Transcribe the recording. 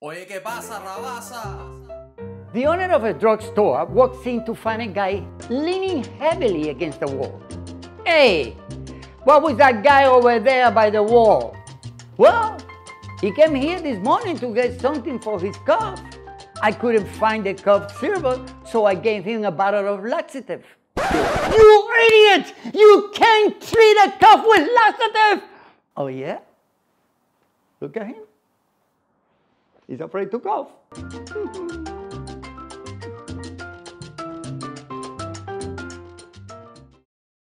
Oye, ¿qué pasa, Rabasa? The owner of a drugstore walks in to find a guy leaning heavily against the wall. Hey, what was that guy over there by the wall? Well, he came here this morning to get something for his cough. I couldn't find a cough syrup, so I gave him a bottle of laxative. You idiot! You can't treat a cough with laxative! Oh, yeah? Look at him. He's afraid to cough.